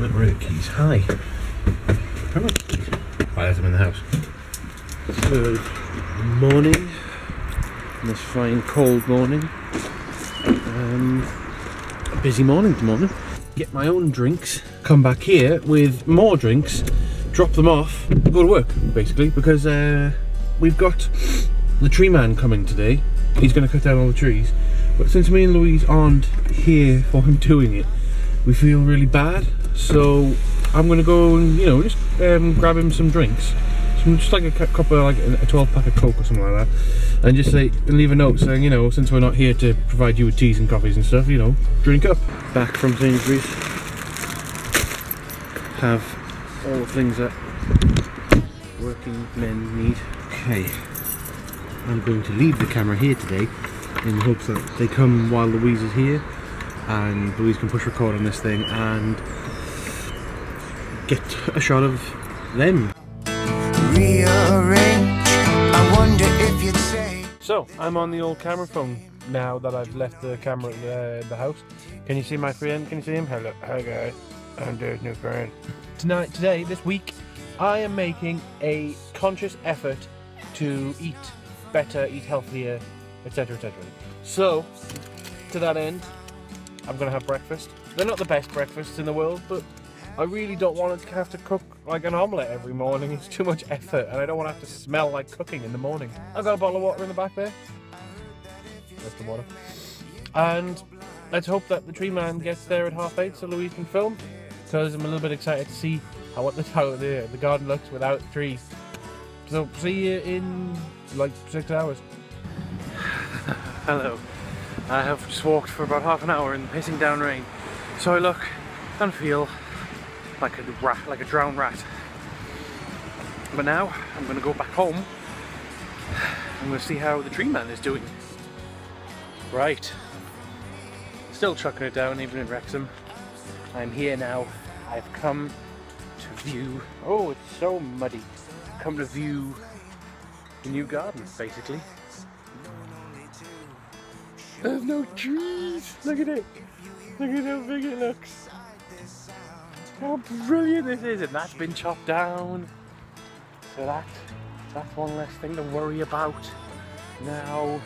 The keys? Hi. Are keys? I left them in the house. Good morning. This fine cold morning. Um, a busy morning tomorrow. Get my own drinks, come back here with more drinks, drop them off, go to work basically because uh, we've got the tree man coming today. He's going to cut down all the trees. But since me and Louise aren't here for him doing it, we feel really bad. So I'm going to go and, you know, just um, grab him some drinks. Some, just like a cup of, like a 12 pack of Coke or something like that. And just say, and leave a note saying, you know, since we're not here to provide you with teas and coffees and stuff, you know, drink up. Back from Sainsbury's. Have all the things that working men need. Okay. I'm going to leave the camera here today in the hopes that they come while Louise is here and Louise can push record on this thing and get a shot of them. Rearrange. I wonder if you'd say. So, I'm on the old camera phone now that I've left the camera at the, uh, the house. Can you see my friend? Can you see him? Hello. Hi guys. I'm Dave's new friend. Tonight, today, this week, I am making a conscious effort to eat better, eat healthier, etc. etc. So, to that end, I'm gonna have breakfast. They're not the best breakfasts in the world, but I really don't want to have to cook like an omelette every morning. It's too much effort, and I don't want to have to smell like cooking in the morning. I've got a bottle of water in the back there. That's the water. And let's hope that the tree man gets there at half eight so Louise can film, because I'm a little bit excited to see how what the the, the garden looks without trees. So see you in like six hours. Hello. I have just walked for about half an hour in the pissing down rain. So I look and feel like a rat, like a drowned rat. But now I'm gonna go back home. I'm gonna see how the tree man is doing. Right. Still chucking it down even in Wrexham. I'm here now. I've come to view. Oh, it's so muddy. Come to view the new garden, basically. There's no trees. Look at it. Look at how big it looks. How brilliant this is, and that's been chopped down. So that that's one less thing to worry about. Now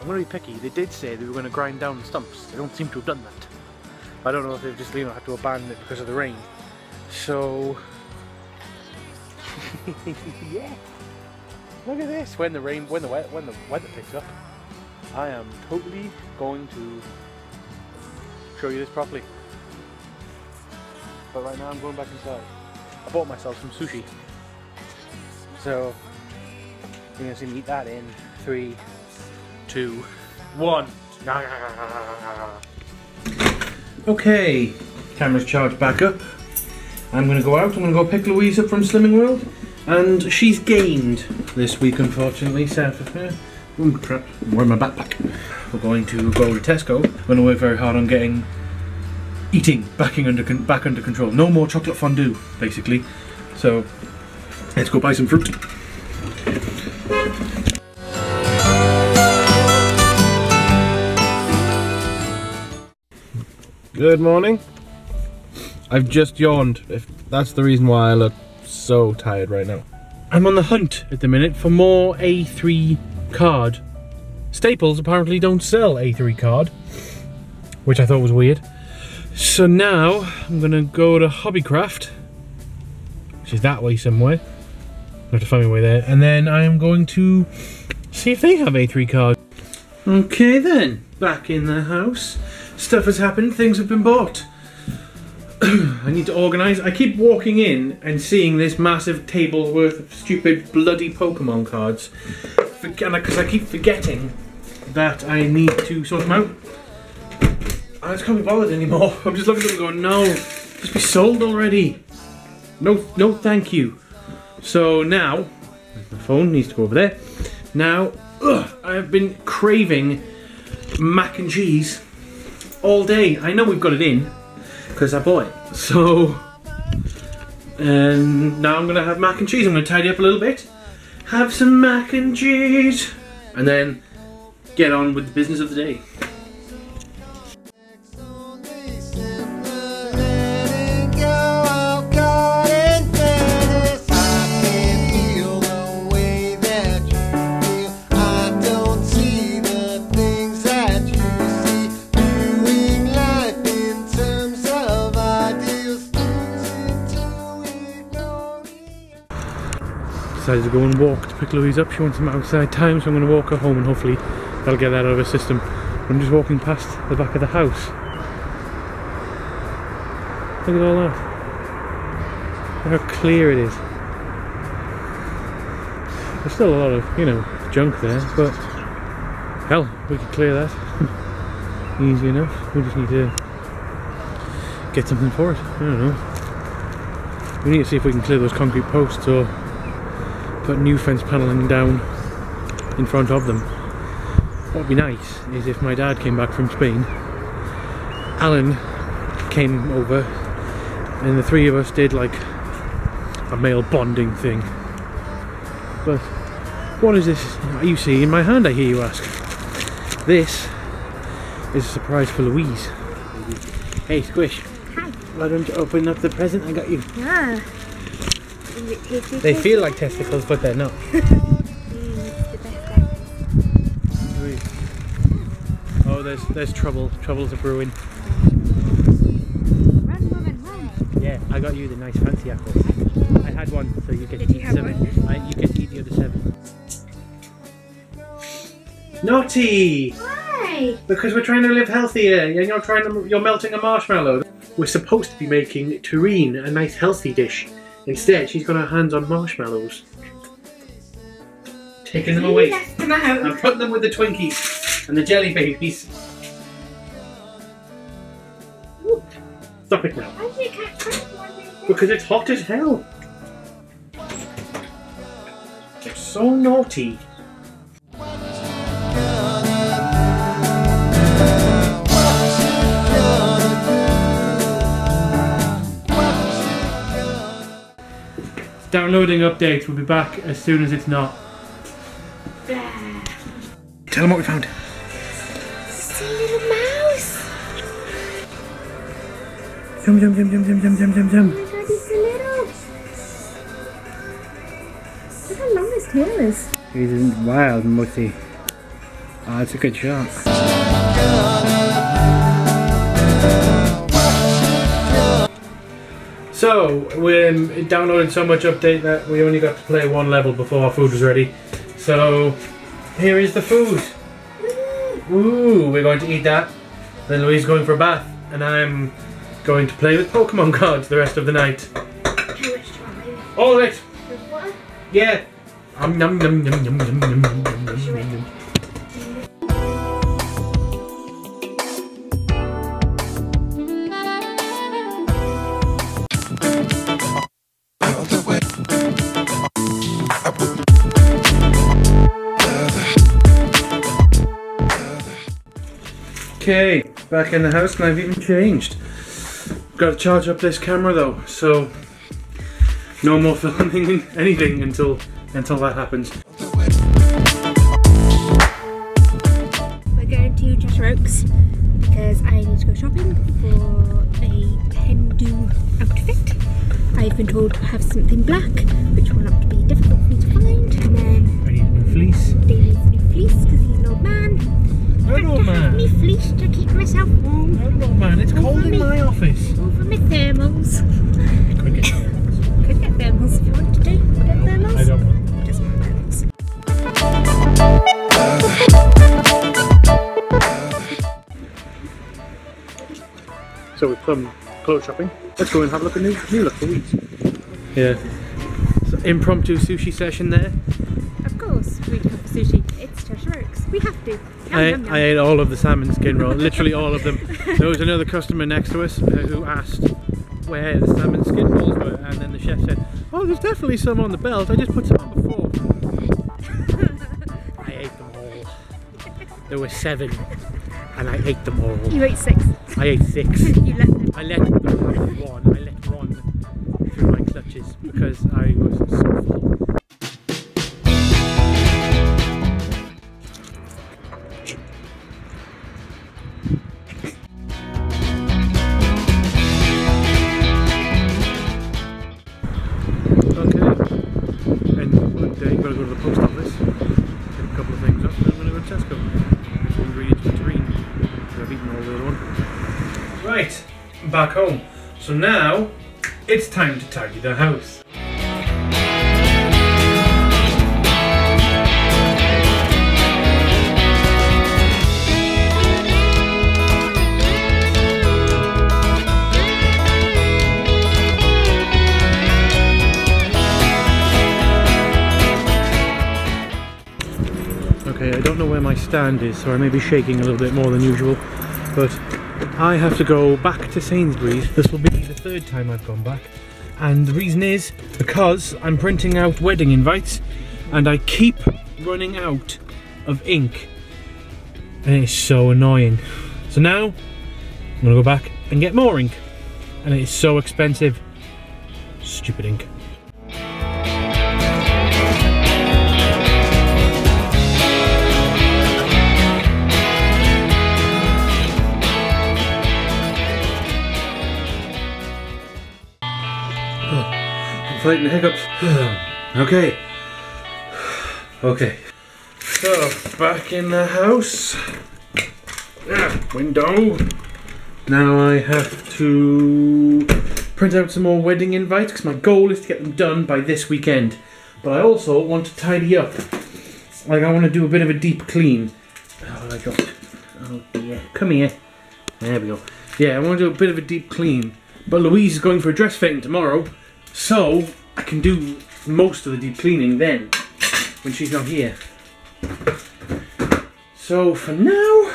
I'm gonna be picky. They did say they were gonna grind down the stumps. They don't seem to have done that. I don't know if they've just you know had to abandon it because of the rain. So yeah. Look at this. When the rain, when the wet, when the weather picks up, I am totally going to show you this properly. But right now I'm going back inside. I bought myself some sushi. So you're gonna see me eat that in three, two, one. Okay, camera's charged back up. I'm gonna go out, I'm gonna go pick Louise up from Slimming World. And she's gained this week, unfortunately. South of her. Oh crap! I'm wearing my backpack. We're going to go to Tesco. I'm to work very hard on getting eating backing under back under control. No more chocolate fondue, basically. So let's go buy some fruit. Good morning. I've just yawned. If that's the reason why I look so tired right now. I'm on the hunt at the minute for more A3 card. Staples apparently don't sell A3 card, which I thought was weird. So now I'm gonna go to Hobbycraft, which is that way somewhere. I have to find my way there, and then I am going to see if they have A3 cards. Okay then, back in the house. Stuff has happened, things have been bought. I need to organise. I keep walking in and seeing this massive table worth of stupid bloody Pokemon cards. Because I keep forgetting that I need to sort them out. I just can't be bothered anymore. I'm just looking at them going, no, just be sold already. No, no thank you. So now, my phone needs to go over there. Now, ugh, I've been craving mac and cheese all day. I know we've got it in, because I bought it. So, and now I'm gonna have mac and cheese. I'm gonna tidy up a little bit, have some mac and cheese, and then get on with the business of the day. Decided to go and walk to pick Louise up. She wants some outside time, so I'm going to walk her home and hopefully that'll get that out of her system. I'm just walking past the back of the house. Look at all that. Look how clear it is. There's still a lot of, you know, junk there, but hell, we could clear that easy enough. We just need to get something for it. I don't know. We need to see if we can clear those concrete posts or put new fence panelling down in front of them. What would be nice is if my dad came back from Spain, Alan came over, and the three of us did like a male bonding thing. But what is this you see in my hand, I hear you ask? This is a surprise for Louise. Hey, Squish. Hi. Why don't you open up the present I got you? Ah. Is it tasty? They feel like testicles, but they're not. Mm, the. Oh, there's there's trouble. Trouble's a brewing. Run, woman, run. Yeah, I got you the nice fancy apples. I had one, so you get Did to you eat seven. I, you get eat the other seven. Naughty! Why? Because we're trying to live healthier, and you're trying to you're melting a marshmallow. We're supposed to be making terrine a nice healthy dish. Instead, she's got her hands on marshmallows, taking them away. Left them out. and put them with the Twinkies and the jelly babies. Stop it now. Why did you catch? Because it's hot as hell. They're so naughty. Downloading updates. We'll be back as soon as it's not. Blah. Tell them what we found. It's a little mouse. Yum yum yum yum yum yum yum yum Oh my god, he's so little. Look how long his tail is. He's wild and mussy. Ah, that's a good shot. So, we um, downloaded so much update that we only got to play one level before our food was ready. So, here is the food. Ooh, we're going to eat that. Then Louise is going for a bath, and I'm going to play with Pokemon cards the rest of the night. How much do you want, baby? All of it. Yeah. Um, num, num, num, Okay, back in the house and I've even changed. Got to charge up this camera though, so no more filming anything until until that happens. We're going to Cheshire Oaks because I need to go shopping for a hen do outfit. I've been told to have something black, which will not be difficult for me to find. And then I need a new fleece. David's new fleece because he's an old man. An old to have man. me fleece to keep myself warm. Oh man, it's cold in my office. Over my thermals. Could get Could get thermals if you want to do. Get thermals. I don't want. Just want thermals. So we've come clothes shopping. Let's go and have a look at new new look for weeks. Yeah. So impromptu sushi session there. Of course, we have sushi. It's Cheshire Oaks. We have to. Yum, I, yum, yum. I ate all of the salmon skin roll, literally all of them. There was another customer next to us who asked where the salmon skin rolls were, and then the chef said, "Oh, there's definitely some on the belt. I just put some on before." I ate them all. There were seven, and I ate them all. You ate six. I ate six. you left them. I let them have one. I let one through my clutches because I was so full. back home. So now, it's time to tidy the house. Okay, I don't know where my stand is, so I may be shaking a little bit more than usual, but I have to go back to Sainsbury's. This will be the third time I've gone back, and the reason is because I'm printing out wedding invites, and I keep running out of ink, and it's so annoying. So now I'm gonna go back and get more ink, and it is so expensive. Stupid ink. Fighting hiccups. okay. Okay. So, back in the house. Yeah, window. Now I have to print out some more wedding invites because my goal is to get them done by this weekend. But I also want to tidy up. Like, I want to do a bit of a deep clean. Oh, I got. Oh, dear. Come here. There we go. Yeah, I want to do a bit of a deep clean. But Louise is going for a dress fitting tomorrow, so I can do most of the deep cleaning then, when she's not here. So for now,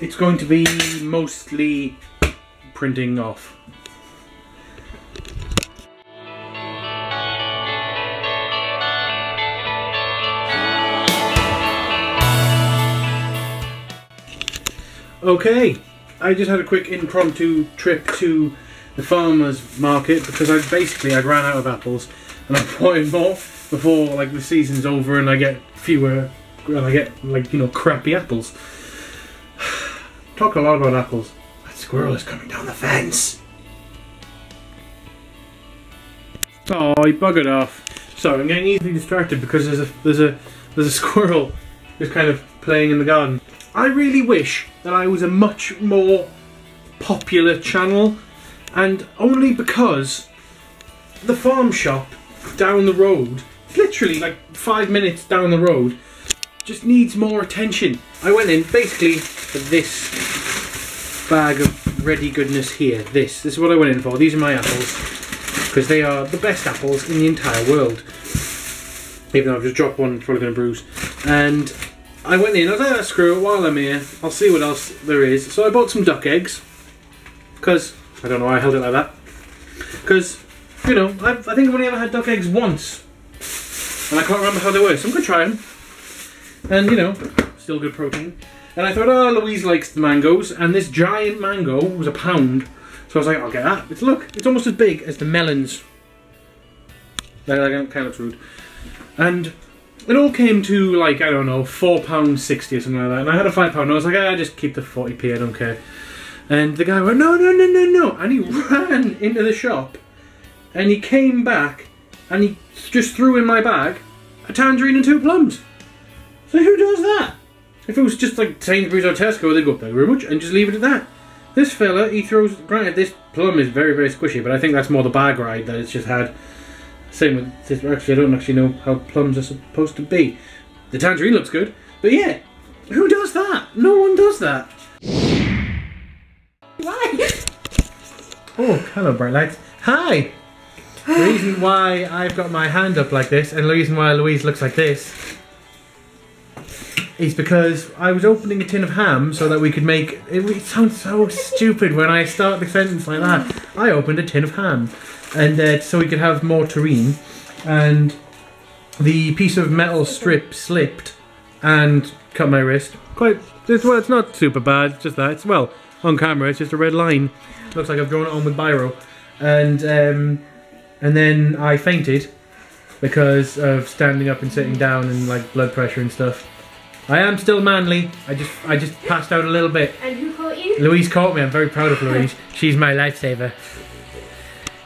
it's going to be mostly printing off. Okay, I just had a quick impromptu trip to the farmer's market because I basically I'd ran out of apples and I'm wanted more before like the season's over and I get fewer and I get like you know crappy apples. Talk a lot about apples. That squirrel is coming down the fence. Oh, he buggered off. Sorry, I'm getting easily distracted because there's a there's a there's a squirrel just kind of playing in the garden. I really wish that I was a much more popular channel and only because the farm shop down the road, literally like five minutes down the road, just needs more attention. I went in basically for this bag of ready goodness here. This, this is what I went in for. These are my apples because they are the best apples in the entire world. Even though I've just dropped one, it's probably going to bruise. And I went in, I was like, "Ah, screw it, while I'm here, I'll see what else there is. So I bought some duck eggs because I don't know why I held it like that. Because, you know, I've, I think I've only ever had duck eggs once. And I can't remember how they were, so I'm going to try them. And, you know, still good protein. And I thought, oh, Louise likes the mangoes. And this giant mango was a pound. So I was like, I'll get that. It's, look, it's almost as big as the melons. That, kind of rude. And it all came to, like, I don't know, £4.60 or something like that. And I had a £5. And I was like, ah, just keep the 40p, I don't care. And the guy went, no, no, no, no, no. And he ran into the shop. And he came back and he just threw in my bag a tangerine and two plums. So who does that? If it was just like Sainsbury's or Tesco, they'd go, thank you very much, and just leave it at that. This fella, he throws, granted, this plum is very, very squishy, but I think that's more the bag ride that it's just had. Same with this, actually, I don't actually know how plums are supposed to be. The tangerine looks good, but yeah, who does that? No one does that. Why? Oh, hello, bright lights. Hi! The reason why I've got my hand up like this, and the reason why Louise looks like this, is because I was opening a tin of ham so that we could make. It, it sounds so stupid when I start the sentence like that. I opened a tin of ham, and uh, so we could have more terrine, and the piece of metal strip slipped and cut my wrist. Quite. It's, well, it's not super bad. Just that. It's well on camera. It's just a red line. Looks like I've drawn it on with biro, and um, and then I fainted because of standing up and sitting down and like blood pressure and stuff. I am still manly. I just I just passed out a little bit. And who caught you? Louise caught me. I'm very proud of Louise. She's my lifesaver.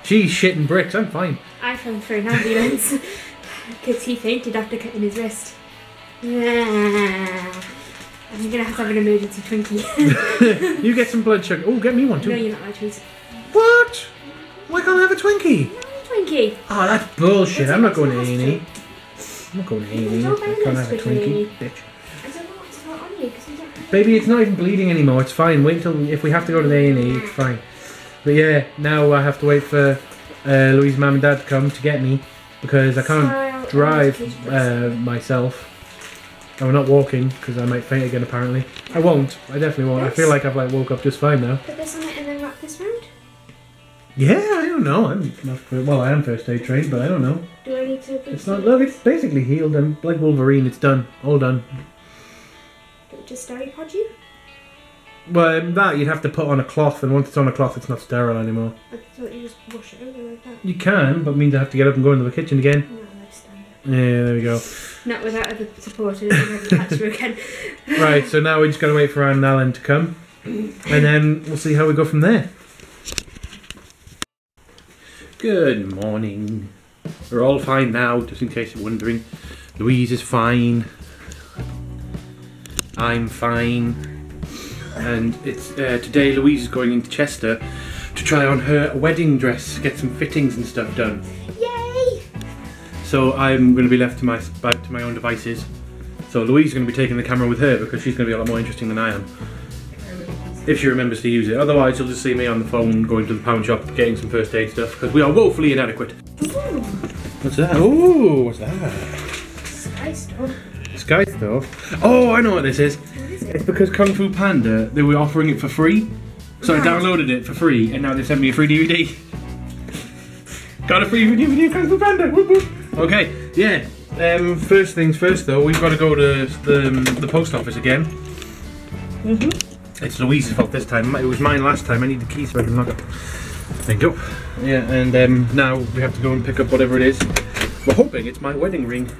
She's shitting bricks. I'm fine. I phoned for an ambulance because he fainted after cutting his wrist. I'm gonna have to have an emergency Twinkie. You get some blood sugar. Oh, get me one too. no, you're not allowed to eat What? Why can't I have a Twinkie? Twinkie. Oh, that's bullshit. It's I'm not going to A&E. I'm not going to A&E. I can't have a Twinkie, bitch. I don't know what's not on you because you don't. Baby, it's not even bleeding anymore. It's fine. Wait till if we have to go to the A&E, it's fine. But yeah, now I have to wait for uh, Louise's mum and dad to come to get me because I can't. Smile. drive uh, myself. We're not walking because I might faint again. Apparently, I won't. I definitely won't. I feel like I've like woke up just fine now. Put this on it and then wrap this round. Yeah, I don't know. I'm not well. I am first aid trained, but I don't know. Do I need to? It's not. Look, it's basically healed. I'm like Wolverine. It's done. All done. Just steri pod you? Well, um, that you'd have to put on a cloth, and once it's on a cloth, it's not sterile anymore. I thought you just wash it over like that. You can, but it means I have to get up and go into the kitchen again. No, no, stand up. Yeah, there we go. Not without other supporters. I'm going to catch her again. Right, so now we just got to wait for Anne and Alan to come, and then we'll see how we go from there. Good morning. We're all fine now, just in case you're wondering. Louise is fine. I'm fine. And it's uh, today. Louise is going into Chester to try on her wedding dress, get some fittings and stuff done. So I'm going to be left to my back to my own devices. So Louise is going to be taking the camera with her because she's going to be a lot more interesting than I am. If she remembers to use it. Otherwise, you'll just see me on the phone going to the pound shop getting some first aid stuff because we are woefully inadequate. What's that? Oh, what's that? Sky storm. Sky stuff. Oh, I know what this is. What is it? It's because Kung Fu Panda, they were offering it for free. So I downloaded it for free and now they sent me a free DVD. Got a free DVD of Kung Fu Panda. Whoop, whoop. Okay, yeah. Um, first things first though, we've got to go to the, um, the post office again. Mhm. It's Louise's fault this time. It was mine last time. I need the keys so I can lock it. Thank you. Yeah, and um, now we have to go and pick up whatever it is. We're hoping it's my wedding ring.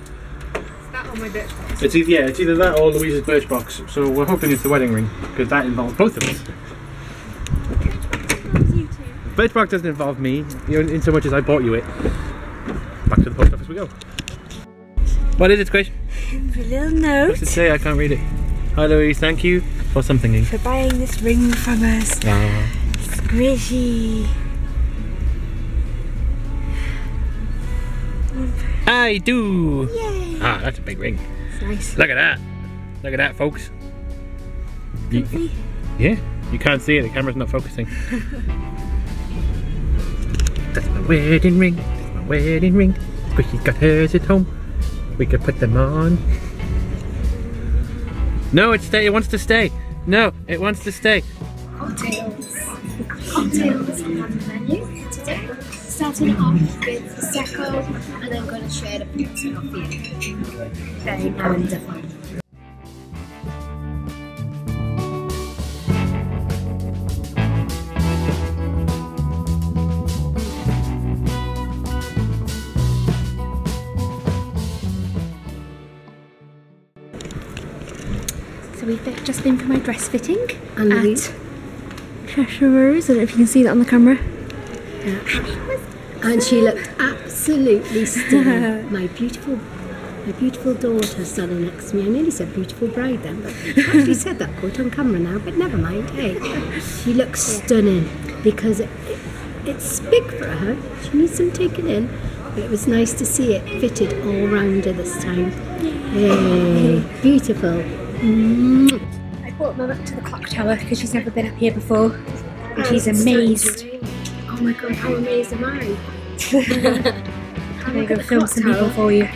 That on my Birchbox. It's either, yeah, it's either that or Louise's Birchbox. So we're hoping it's the wedding ring because that involves both of us. You two. Birchbox doesn't involve me, you know, in so much as I bought you it. To the post office we go. What is it, Squish? A little What's note it say? I can't read it. Hi Louise, thank you for something. for buying this ring from us. Ah. Squishy. I do. Yay! Ah, that's a big ring. It's nice. Look at that. Look at that, folks. You- yeah, you can't see it. The camera's not focusing. That's my wedding ring. That's my wedding ring. Squishy's got hers at home. We could put them on. No, it stay. It wants to stay. No, it wants to stay. cocktails. Cocktails on the menu today. Starting off with Prosecco, and then going to share the pizza off you. Very wonderful. So we've just been for my dress fitting And at Louise? Cheshire Rose. I don't know if you can see that on the camera. And she looked absolutely stunning. my beautiful, my beautiful daughter standing next to me. I nearly said beautiful bride then, but I actually said that quote on camera now. But never mind. Hey, she looks stunning because it, it, it's big for her. She needs some taken in. But it was nice to see it fitted all round her this time. Hey, beautiful. I brought Mum up to the clock tower because she's never been up here before. And she's oh, amazed. Oh my god, how amazed am I? I'm going to go film some people for you.